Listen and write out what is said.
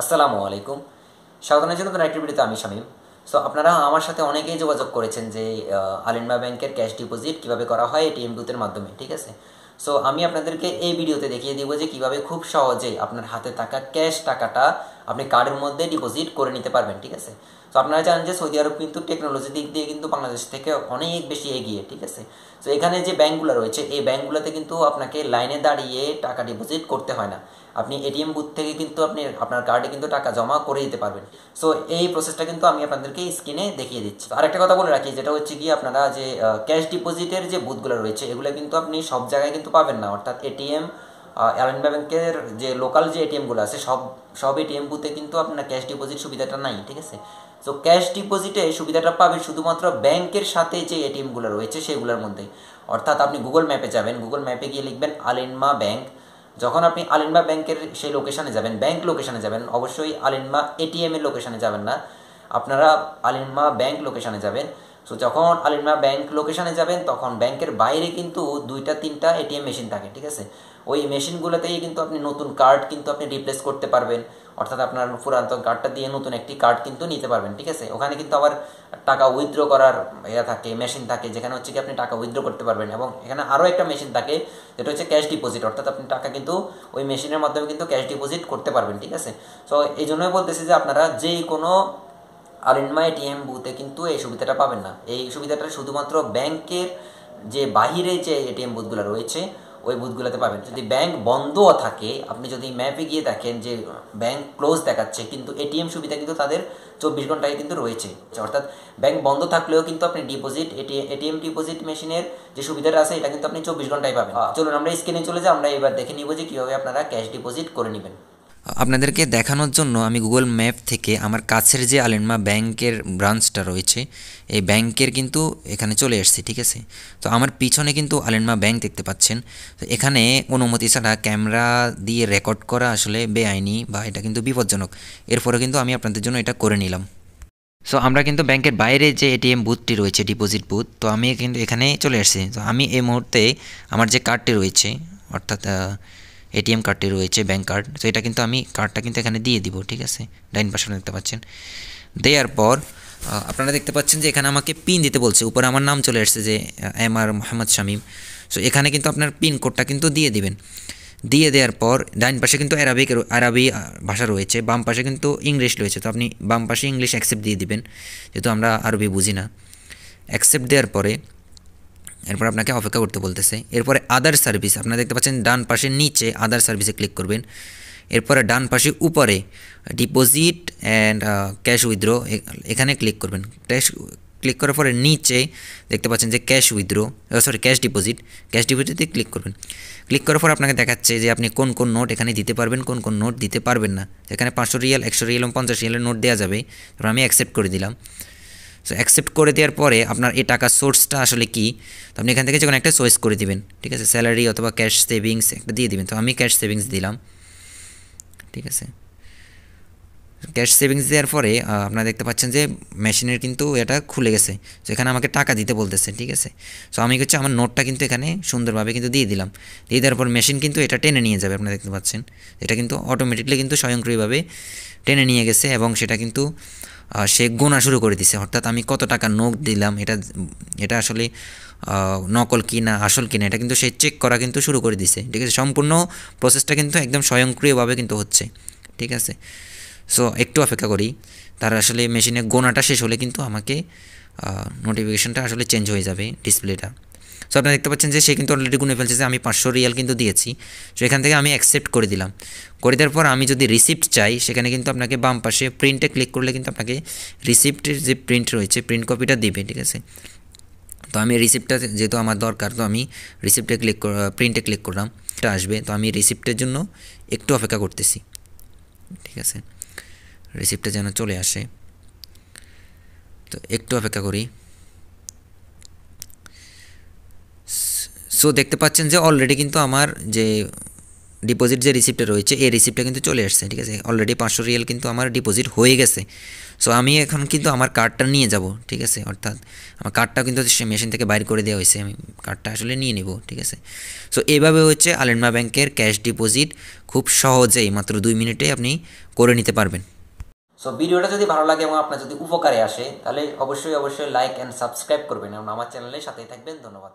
আসসালামু আলাইকুম। স্বাগতনের জন্য একটি ভিডিওতে, আমি শামিম। সো আপনারা আমার সাথে অনেকেই যোগাযোগ করেছেন যে আলিনবা ব্যাংকের ক্যাশ ডিপোজিট কীভাবে করা হয় এটিএম বুথের মাধ্যমে, ঠিক আছে? সো আমি আপনাদেরকে এই ভিডিওতে দেখিয়ে দিব যে কীভাবে খুব সহজে আপনার হাতে থাকা ক্যাশ টাকাটা আপনি কার্ডের মধ্যে ডিপোজিট করে নিতে পারবেন, ঠিক আছে? তো আপনারা জানেন যে সৌদি আরব কিন্তু টেকনোলজি দিক দিয়ে কিন্তু বাংলাদেশ থেকে অনেক বেশি এগিয়ে, ঠিক আছে? তো এখানে যে ব্যাঙ্কগুলো রয়েছে, এই ব্যাঙ্কগুলোতে কিন্তু আপনাকে লাইনে দাঁড়িয়ে টাকা ডিপোজিট করতে হয় না। আপনি এটিএম বুথ থেকে কিন্তু আপনি আপনার কার্ডে কিন্তু টাকা জমা করে দিতে পারবেন। সো এই প্রসেসটা কিন্তু আমি আপনাদেরকে স্ক্রিনে দেখিয়ে দিচ্ছি। আর একটা কথা বলে রাখি, যেটা হচ্ছে কি, আপনারা যে ক্যাশ ডিপোজিটের যে বুথগুলো রয়েছে, এগুলো কিন্তু আপনি সব জায়গায় কিন্তু পাবেন না। অর্থাৎ এটিএম অ্যালাইন ব্যাংকের যে লোকাল যে এটিএমগুলো আছে, সব সব এটিএম বুথে কিন্তু আপনার ক্যাশ ডিপোজিট সুবিধাটা নাই, ঠিক আছে? সো ক্যাশ ডিপোজিটে সুবিধাটা পাবে শুধুমাত্র ব্যাংকের সাথে যে এটিএমগুলো রয়েছে, সেগুলোর মধ্যে। অর্থাৎ আপনি গুগল ম্যাপে যাবেন গুগল ম্যাপে গিয়ে লিখবেন আলিনমা ব্যাংক যখন আপনি আলিনমা ব্যাংকের সেই লোকেশানে যাবেন ব্যাংক লোকেশানে যাবেন, অবশ্যই আলিনমা এটিএম এর লোকেশানে যাবেন না। আপনারা আলিনমা ব্যাংক লোকেশানে যাবেন। সো যখন আলিনমা ব্যাংক লোকেশানে যাবেন, তখন ব্যাংকের বাইরে কিন্তু দুইটা, তিনটা এটিএম মেশিন থাকে, ঠিক আছে? ওই মেশিনগুলোতেই কিন্তু আপনি নতুন কার্ড কিন্তু আপনি রিপ্লেস করতে পারবেন। অর্থাৎ আপনার পুরাতন কার্ডটা দিয়ে নতুন একটি কার্ড কিন্তু নিতে পারবেন, ঠিক আছে? ওখানে কিন্তু আবার টাকা উইথড্র করার ইয়া থাকে মেশিন থাকে, যেখানে হচ্ছে কি আপনি টাকা উইথড্র করতে পারবেন। এবং এখানে আরও একটা মেশিন থাকে, যেটা হচ্ছে ক্যাশ ডিপোজিট অর্থাৎ আপনি টাকা কিন্তু ওই মেশিনের মাধ্যমে কিন্তু ক্যাশ ডিপোজিট করতে পারবেন, ঠিক আছে? সো এই জন্যই বলতেছি যে আপনারা যেই কোনো আলিনমা এটিএম বুথে কিন্তু এই সুবিধাটা পাবেন না। এই সুবিধাটা শুধুমাত্র ব্যাংকের যে বাহিরে যে এটিএম বুথগুলো রয়েছে ওই বুথগুলোতে পাবেন। যদি ব্যাংক বন্ধও থাকে আপনি যদি ম্যাপে গিয়ে দেখেন যে ব্যাংক ক্লোজ দেখাচ্ছে কিন্তু এটিএম সুবিধা কিন্তু তাদের চব্বিশ ঘন্টায় কিন্তু রয়েছে। অর্থাৎ ব্যাংক বন্ধ থাকলেও কিন্তু আপনি ডিপোজিট এটিএম ডিপোজিট মেশিনের যে সুবিধাটা আছে এটা কিন্তু আপনি চব্বিশ ঘন্টায় পাবেন। চলুন আমরা স্ক্রিনে চলে যাই আমরা এবার দেখে নিব যে কীভাবে আপনারা ক্যাশ ডিপোজিট করে নেবেন। আপনাদেরকে দেখানোর জন্য আমি গুগল ম্যাপ থেকে আমার কাছের যে আলেনমা ব্যাংকের ব্রাঞ্চটা রয়েছে, এই ব্যাংকের কিন্তু এখানে চলে এসেছি, ঠিক আছে? তো আমার পিছনে কিন্তু আলেনমা ব্যাংক দেখতে পাচ্ছেন। তো এখানে অনুমতি ছাড়া ক্যামেরা দিয়ে রেকর্ড করা আসলে বেআইনি বা এটা কিন্তু বিপজ্জনক। এরপরে কিন্তু আমি আপনাদের জন্য এটা করে নিলাম। সো আমরা কিন্তু ব্যাংকের বাইরে যে এটিএম বুথটি রয়েছে ডিপোজিট বুথ, তো আমি কিন্তু এখানে চলে এসেছি। তো আমি এই মুহূর্তে আমার যে কার্ডটি রয়েছে, অর্থাৎ এটিএম কার্ডটি রয়েছে ব্যাঙ্ক কার্ড তো এটা কিন্তু আমি কার্ডটা কিন্তু এখানে দিয়ে দিব, ঠিক আছে? ডাইন পাশে দেখতে পাচ্ছেন। দেওয়ার পর আপনারা দেখতে পাচ্ছেন যে এখানে আমাকে পিন দিতে বলছে। উপরে আমার নাম চলে আসছে যে M R Mohammad Shamim. So এখানে কিন্তু আপনার পিন কোডটা কিন্তু দিয়ে দিবেন। দিয়ে দেওয়ার পর, ডাইন পাশে কিন্তু আরবিক আরবি ভাষা রয়েছে। বাম পাশে কিন্তু ইংলিশ রয়েছে। তো আপনি বাম পাশে ইংলিশ অ্যাকসেপ্ট দিয়ে দিবেন। যেহেতু আমরা আরবি বুঝি না। অ্যাকসেপ্ট দেওয়ার পরে এরপর আপনাকে অপেক্ষা করতে বলতেছে, এরপরে আদার সার্ভিস আপনারা দেখতে পাচ্ছেন ডান পাশে নিচে আদার সার্ভিসে ক্লিক করবেন, এরপরে ডান পাশে উপরে ডিপোজিট অ্যান্ড ক্যাশ উইথড্র এখানে ক্লিক করবেন ক্যাশ ক্লিক করার পরে নিচে দেখতে পাচ্ছেন যে cash withdraw sorry cash deposit cash ডিপোজিটে ক্লিক করবেন ক্লিক করার পর আপনাকে দেখাচ্ছে যে আপনি কোন কোন নোট এখানে দিতে পারবেন, কোন কোন নোট দিতে পারবেন না এখানে পাঁচশো রিয়াল একশো রিয়াল এবং পঞ্চাশ রিয়ালের নোট দেওয়া যাবে, তারপর আমি অ্যাকসেপ্ট করে দিলাম সো অ্যাকসেপ্ট করে দেওয়ার পরে আপনার এই টাকার সোর্সটা আসলে কী? তো আপনি এখান থেকে যখন একটা চয়েস করে দিবেন। ঠিক আছে? স্যালারি অথবা ক্যাশ সেভিংস একটা দিয়ে দিবেন। তো আমি ক্যাশ সেভিংস দিলাম। ঠিক আছে? ক্যাশ সেভিংস দেওয়ার পরে আপনারা দেখতে পাচ্ছেন যে মেশিনের কিন্তু এটা খুলে গেছে। তো এখানে আমাকে টাকা দিতে বলতেছে। ঠিক আছে? সো আমি হচ্ছে আমার নোটটা কিন্তু এখানে সুন্দরভাবে কিন্তু দিয়ে দিলাম। দিয়ে দেওয়ার পর মেশিন কিন্তু এটা টেনে নিয়ে যাবে, আপনারা দেখতে পাচ্ছেন। এটা কিন্তু অটোমেটিকলি কিন্তু স্বয়ংক্রিয়ভাবে টেনে নিয়ে গেছে এবং সেটা কিন্তু সে গোনা শুরু করে দিছে। অর্থাৎ আমি কত টাকা নোট দিলাম, এটা এটা আসলে নকল কি না আসল কি না এটা কিন্তু সে চেক করা কিন্তু শুরু করে দিছে। ঠিক আছে? সম্পূর্ণ প্রসেসটা কিন্তু একদম স্বয়ংক্রিয়ভাবে কিন্তু হচ্ছে। ঠিক আছে? সো একটু অপেক্ষা করি। তার আসলে মেশিনে গোনাটা শেষ হলে কিন্তু আমাকে নোটিফিকেশনটা আসলে চেঞ্জ হয়ে যাবে ডিসপ্লেটা সো আপনারা দেখতে পাচ্ছেন যে সে কিন্তু অলরেডি গুনে ফেলছে যে আমি পাঁচশো রিয়াল কিন্তু দিয়েছি। সো এখান থেকে আমি অ্যাকসেপ্ট করে দিলাম। করে দেওয়ার পর আমি যদি রিসিপ্ট চাই, সেখানে কিন্তু আপনাকে বাম পাশে প্রিন্টে ক্লিক করলে কিন্তু আপনাকে রিসিপ্টের যে প্রিন্ট রয়েছে প্রিন্ট কপিটা দিবে, ঠিক আছে? তো আমি রিসিপ্টটা যেহেতু আমার দরকার, তো আমি রিসিপ্টে ক্লিক প্রিন্টে ক্লিক করলাম। এটা আসবে। তো আমি রিসিপ্টের জন্য একটু অপেক্ষা করতেছি। ঠিক আছে? রিসিপ্টটা যেন চলে আসে। তো একটু অপেক্ষা করি। সো দেখতে পাচ্ছেন যে অলরেডি কিন্তু আমার যে ডিপোজিট যে রিসিপ্টটা রয়েছে, এই রিসিপ্টটা কিন্তু চলে আসছে ঠিক আছে? অলরেডি পাঁচশো রিয়েল কিন্তু আমার ডিপোজিট হয়ে গেছে। সো আমি এখন কিন্তু আমার কার্ডটা নিয়ে যাব, ঠিক আছে? অর্থাৎ আমার কার্ডটা কিন্তু সে মেশিন থেকে বাইর করে দেওয়া হয়েছে, আমি কার্ডটা আসলে নিয়ে নিব, ঠিক আছে? সো এভাবে হচ্ছে আলেনমা ব্যাংকের ক্যাশ ডিপোজিট খুব সহজেই মাত্র দুই মিনিটে আপনি করে নিতে পারবেন। সো ভিডিওটা যদি ভালো লাগে এবং আপনার যদি উপকারে আসে, তাহলে অবশ্যই অবশ্যই লাইক অ্যান্ড সাবস্ক্রাইব করবেন এবং আমার চ্যানেলের সাথেই থাকবেন। ধন্যবাদ।